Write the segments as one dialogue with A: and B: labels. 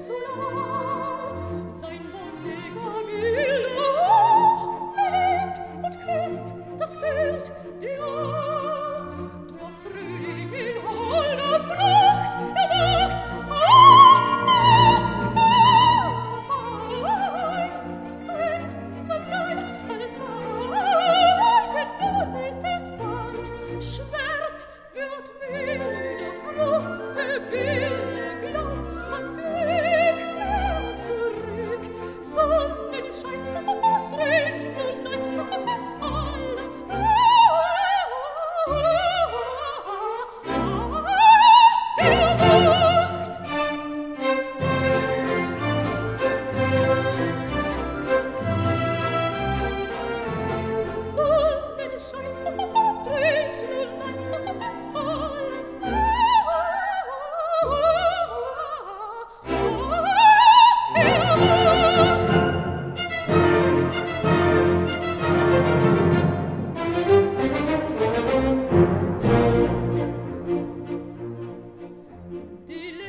A: sulla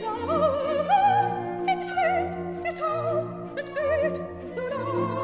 A: Blaue Entschwellt, der Tau entwählt, so laut.